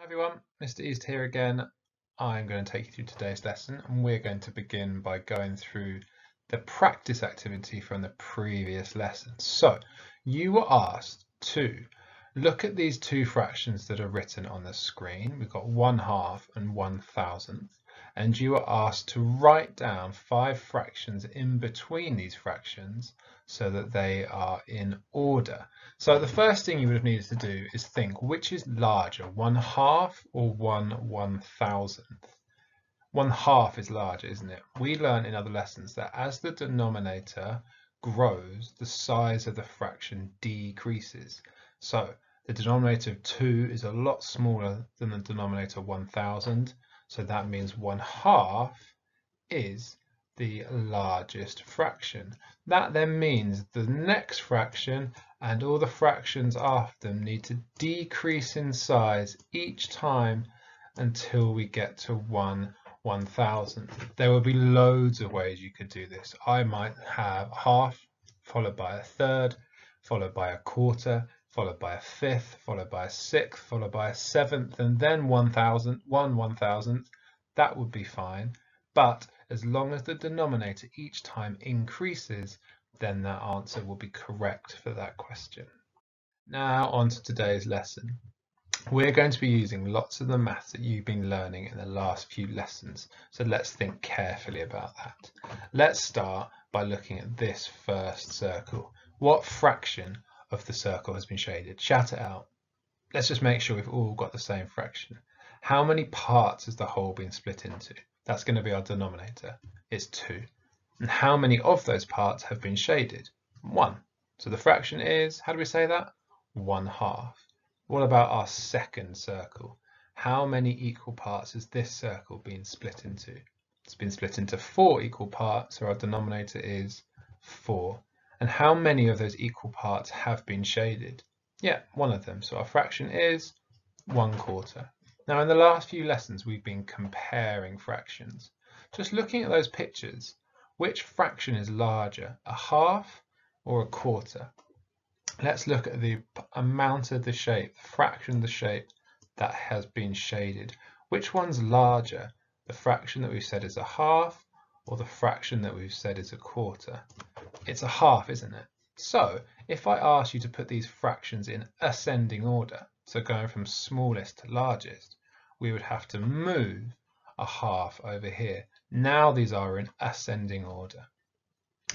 Hi everyone, Mr. East here again. I'm going to take you through today's lesson and we're going to begin by going through the practice activity from the previous lesson. So you were asked to look at these two fractions that are written on the screen. We've got one half and one thousandth and you are asked to write down five fractions in between these fractions so that they are in order. So the first thing you would have needed to do is think which is larger, one half or one one thousandth? One half is larger, isn't it? We learned in other lessons that as the denominator grows, the size of the fraction decreases. So the denominator of 2 is a lot smaller than the denominator 1000, so that means 1 half is the largest fraction. That then means the next fraction and all the fractions after them need to decrease in size each time until we get to 1 1000. There will be loads of ways you could do this. I might have half followed by a third, followed by a quarter, followed by a fifth, followed by a sixth, followed by a seventh, and then 1000, 1 1000th. That would be fine. But as long as the denominator each time increases, then that answer will be correct for that question. Now on to today's lesson. We're going to be using lots of the maths that you've been learning in the last few lessons, so let's think carefully about that. Let's start by looking at this first circle. What fraction of the circle has been shaded? Shout it out. Let's just make sure we've all got the same fraction. How many parts has the whole been split into? That's going to be our denominator. It's 2. And how many of those parts have been shaded? 1. So the fraction is, how do we say that? 1 half. What about our second circle? How many equal parts has this circle been split into? It's been split into 4 equal parts, so our denominator is 4. And how many of those equal parts have been shaded? Yeah, one of them. So our fraction is 1 quarter. Now in the last few lessons we've been comparing fractions. Just looking at those pictures, which fraction is larger, a half or a quarter? Let's look at the amount of the shape, the fraction of the shape that has been shaded. Which one's larger, the fraction that we've said is a half or the fraction that we've said is a quarter? It's a half, isn't it? So if I ask you to put these fractions in ascending order, so going from smallest to largest, we would have to move a half over here. Now these are in ascending order.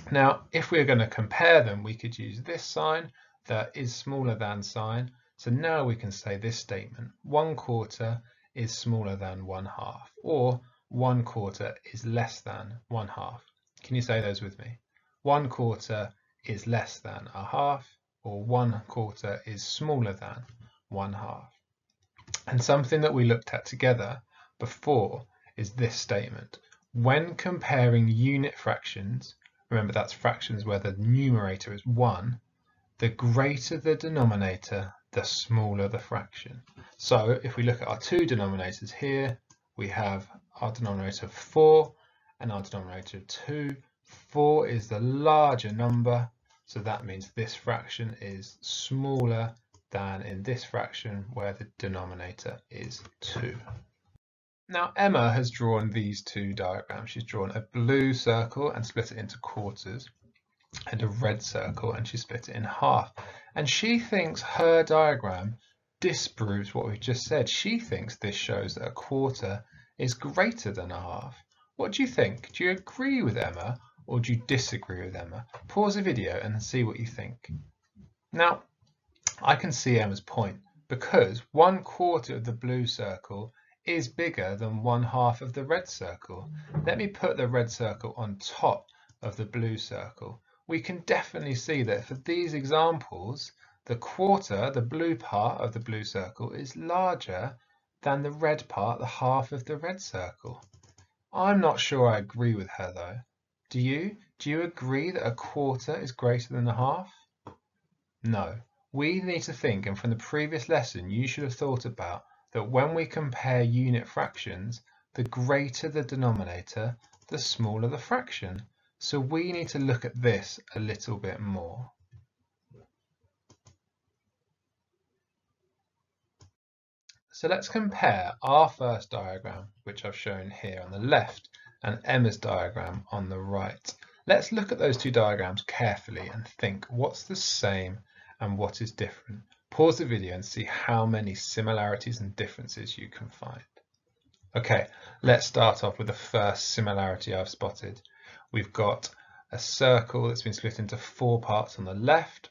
Now, if we're going to compare them, we could use this sign, that is smaller than sign. So now we can say this statement, one quarter is smaller than one half, or one quarter is less than one half. Can you say those with me? One quarter is less than a half, or one quarter is smaller than one half. And something that we looked at together before is this statement. When comparing unit fractions, remember that's fractions where the numerator is 1, the greater the denominator, the smaller the fraction. So if we look at our two denominators here, we have our denominator 4 and our denominator 2. 4 is the larger number, so that means this fraction is smaller than in this fraction where the denominator is 2. Now Emma has drawn these two diagrams. She's drawn a blue circle and split it into quarters and a red circle and she split it in half. And she thinks her diagram disproves what we've just said. She thinks this shows that a quarter is greater than a half. What do you think? Do you agree with Emma or do you disagree with Emma? Pause the video and see what you think. Now, I can see Emma's point because one quarter of the blue circle is bigger than one half of the red circle. Let me put the red circle on top of the blue circle. We can definitely see that for these examples, the quarter, the blue part of the blue circle, is larger than the red part, the half of the red circle. I'm not sure I agree with her though. Do you? Do you agree that a quarter is greater than a half? No. We need to think, and from the previous lesson, you should have thought about that when we compare unit fractions, the greater the denominator, the smaller the fraction. So we need to look at this a little bit more. So let's compare our first diagram, which I've shown here on the left, and Emma's diagram on the right. Let's look at those two diagrams carefully and think what's the same and what is different. Pause the video and see how many similarities and differences you can find. Okay, let's start off with the first similarity I've spotted. We've got a circle that's been split into four parts on the left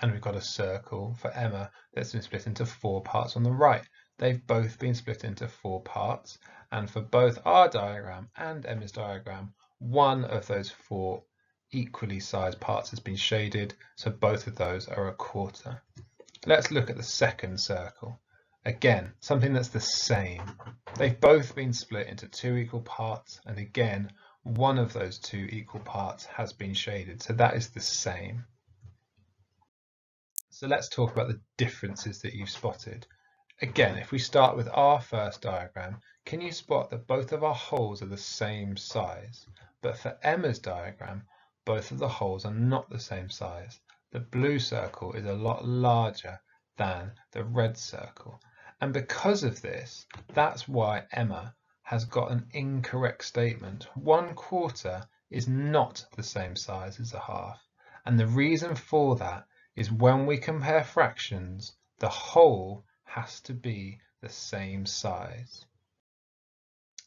and we've got a circle for Emma that's been split into four parts on the right. They've both been split into four parts and for both our diagram and Emma's diagram one of those four equally sized parts has been shaded so both of those are a quarter. Let's look at the second circle. Again, something that's the same. They've both been split into two equal parts and again one of those two equal parts has been shaded so that is the same. So let's talk about the differences that you've spotted. Again, if we start with our first diagram, can you spot that both of our wholes are the same size? But for Emma's diagram, both of the wholes are not the same size. The blue circle is a lot larger than the red circle. And because of this, that's why Emma has got an incorrect statement. One quarter is not the same size as a half. And the reason for that is when we compare fractions, the whole has to be the same size.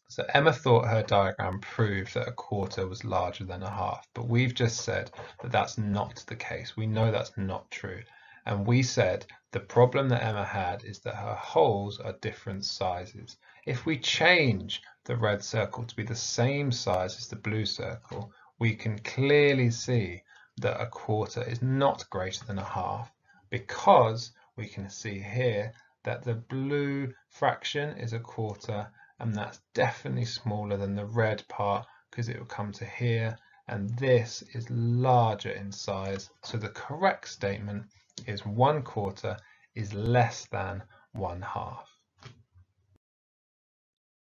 So Emma thought her diagram proved that a quarter was larger than a half, but we've just said that that's not the case. We know that's not true. And we said the problem that Emma had is that her wholes are different sizes. If we change the red circle to be the same size as the blue circle, we can clearly see that a quarter is not greater than a half because we can see here that the blue fraction is a quarter and that's definitely smaller than the red part because it will come to here and this is larger in size so the correct statement is one quarter is less than one half.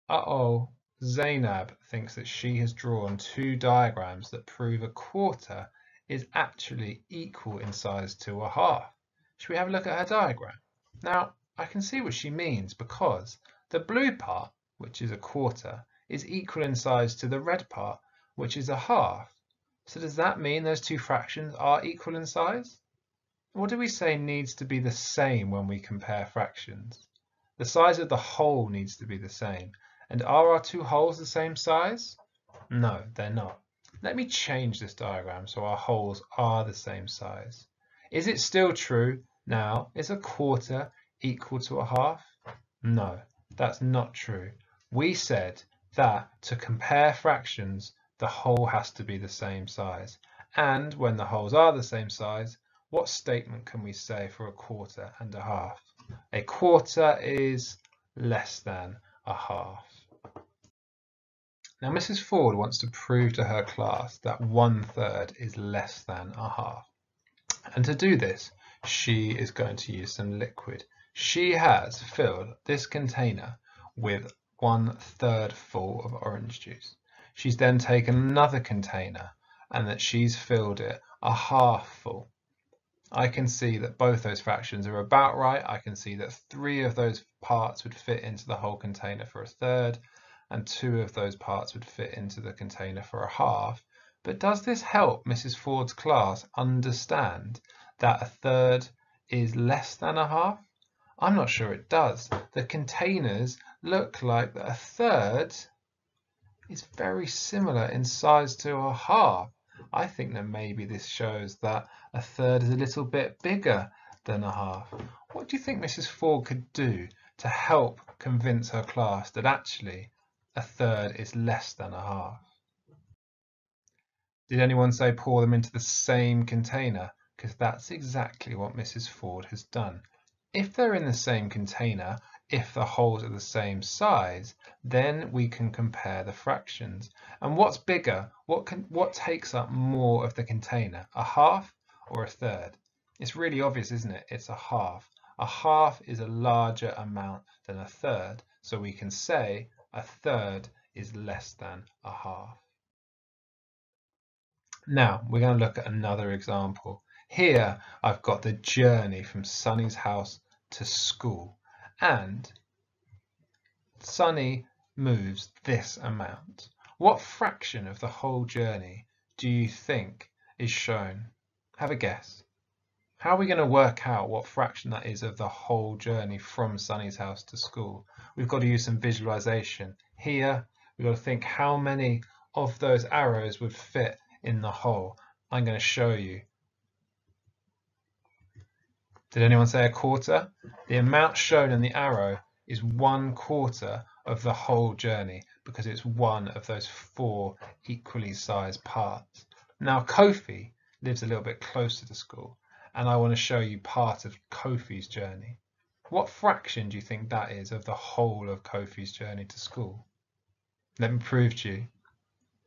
Uh-oh, Zainab thinks that she has drawn two diagrams that prove a quarter is actually equal in size to a half. Should we have a look at her diagram? Now, I can see what she means because the blue part, which is a quarter, is equal in size to the red part, which is a half. So does that mean those two fractions are equal in size? What do we say needs to be the same when we compare fractions? The size of the whole needs to be the same. And are our two wholes the same size? No, they're not. Let me change this diagram so our wholes are the same size. Is it still true now? Is a quarter equal to a half? No, that's not true. We said that to compare fractions, the whole has to be the same size. And when the wholes are the same size, what statement can we say for a quarter and a half? A quarter is less than a half. Now Mrs Ford wants to prove to her class that one third is less than a half. And to do this, she is going to use some liquid. She has filled this container with one third full of orange juice. She's then taken another container and that she's filled it a half full. I can see that both those fractions are about right. I can see that three of those parts would fit into the whole container for a third and two of those parts would fit into the container for a half. But does this help Mrs. Ford's class understand that a third is less than a half? I'm not sure it does. The containers look like a third is very similar in size to a half. I think that maybe this shows that a third is a little bit bigger than a half. What do you think Mrs. Ford could do to help convince her class that actually a third is less than a half. Did anyone say pour them into the same container? Because that's exactly what Mrs. Ford has done. If they're in the same container, if the wholes are the same size, then we can compare the fractions. And what's bigger? What, can, what takes up more of the container? A half or a third? It's really obvious, isn't it? It's a half. A half is a larger amount than a third. So we can say a third is less than a half. Now we're going to look at another example. Here I've got the journey from Sunny's house to school and Sunny moves this amount. What fraction of the whole journey do you think is shown? Have a guess. How are we going to work out what fraction that is of the whole journey from Sunny's house to school? We've got to use some visualization. Here, we've got to think how many of those arrows would fit in the whole. I'm going to show you. Did anyone say a quarter? The amount shown in the arrow is one quarter of the whole journey because it's one of those four equally sized parts. Now Kofi lives a little bit closer to school and I want to show you part of Kofi's journey. What fraction do you think that is of the whole of Kofi's journey to school? Let me prove to you.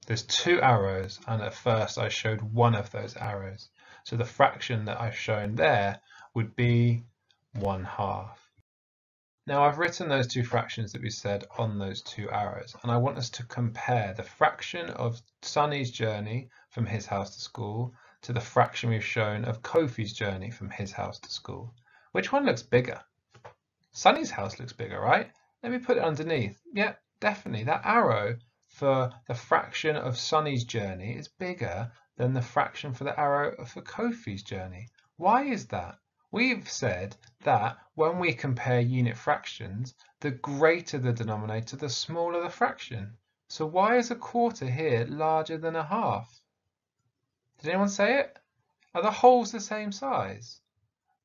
There's two arrows and at first I showed one of those arrows. So the fraction that I've shown there would be one half. Now I've written those two fractions that we said on those two arrows and I want us to compare the fraction of Sunny's journey from his house to school to the fraction we've shown of Kofi's journey from his house to school. Which one looks bigger? Sunny's house looks bigger, right? Let me put it underneath. Yeah, definitely. That arrow for the fraction of Sunny's journey is bigger than the fraction for the arrow for Kofi's journey. Why is that? We've said that when we compare unit fractions, the greater the denominator, the smaller the fraction. So why is a quarter here larger than a half? Did anyone say it? Are the wholes the same size?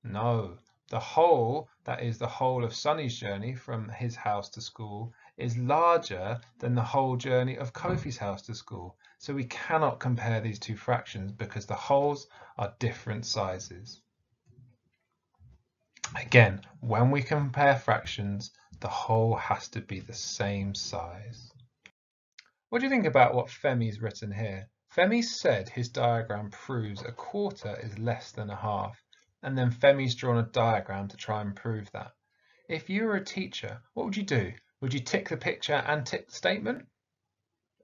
No, the whole, that is the whole of Sunny's journey from his house to school, is larger than the whole journey of Kofi's house to school. So we cannot compare these two fractions because the wholes are different sizes. Again, when we compare fractions, the whole has to be the same size. What do you think about what Femi's written here? Femi said his diagram proves a quarter is less than a half, and then Femi's drawn a diagram to try and prove that. If you were a teacher, what would you do? Would you tick the picture and tick the statement?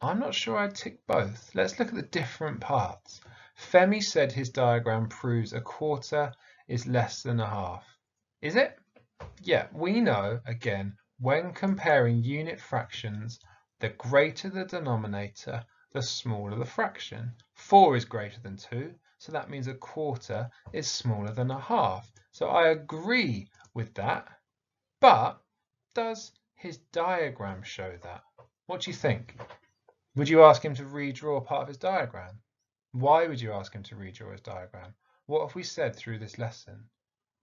I'm not sure I'd tick both. Let's look at the different parts. Femi said his diagram proves a quarter is less than a half. Is it? Yeah, we know, again, when comparing unit fractions, the greater the denominator, the smaller the fraction. 4 is greater than 2, so that means a quarter is smaller than a half. So I agree with that, but does his diagram show that? What do you think? Would you ask him to redraw part of his diagram? Why would you ask him to redraw his diagram? What have we said through this lesson?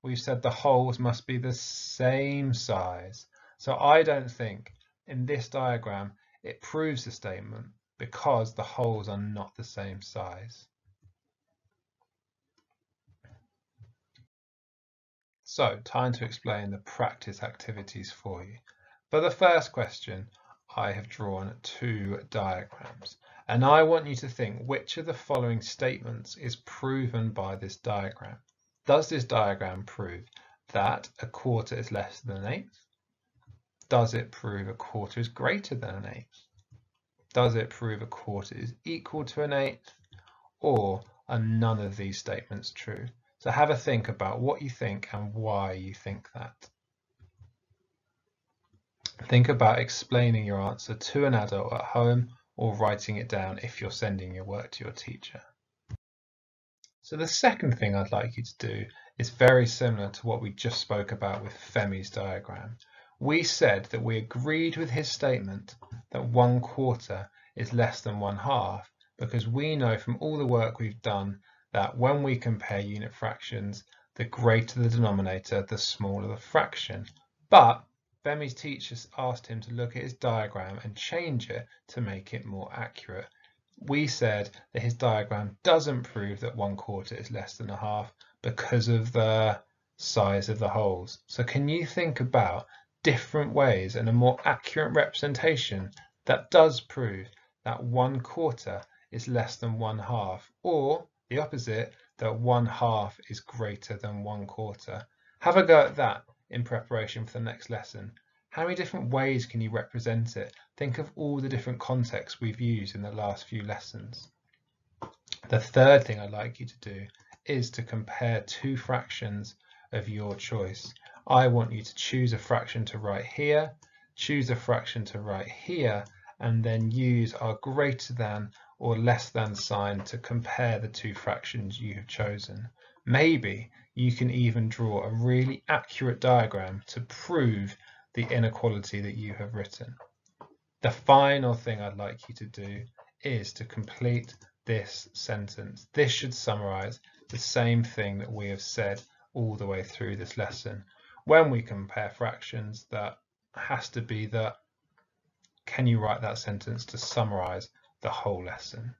We've said the wholes must be the same size. So I don't think in this diagram it proves the statement because the wholes are not the same size. So time to explain the practice activities for you. For the first question, I have drawn two diagrams and I want you to think which of the following statements is proven by this diagram. Does this diagram prove that a quarter is less than an eighth? Does it prove a quarter is greater than an eighth? Does it prove a quarter is equal to an eighth? Or are none of these statements true? So have a think about what you think and why you think that. Think about explaining your answer to an adult at home or writing it down if you're sending your work to your teacher. So the second thing I'd like you to do is very similar to what we just spoke about with Femi's diagram we said that we agreed with his statement that one quarter is less than one half because we know from all the work we've done that when we compare unit fractions, the greater the denominator, the smaller the fraction. But Femi's teacher asked him to look at his diagram and change it to make it more accurate. We said that his diagram doesn't prove that one quarter is less than a half because of the size of the wholes. So can you think about different ways and a more accurate representation that does prove that one quarter is less than one half, or the opposite, that one half is greater than one quarter. Have a go at that in preparation for the next lesson. How many different ways can you represent it? Think of all the different contexts we've used in the last few lessons. The third thing I'd like you to do is to compare two fractions of your choice. I want you to choose a fraction to write here, choose a fraction to write here, and then use our greater than or less than sign to compare the two fractions you have chosen. Maybe you can even draw a really accurate diagram to prove the inequality that you have written. The final thing I'd like you to do is to complete this sentence. This should summarize the same thing that we have said all the way through this lesson. When we compare fractions, that has to be that can you write that sentence to summarize the whole lesson?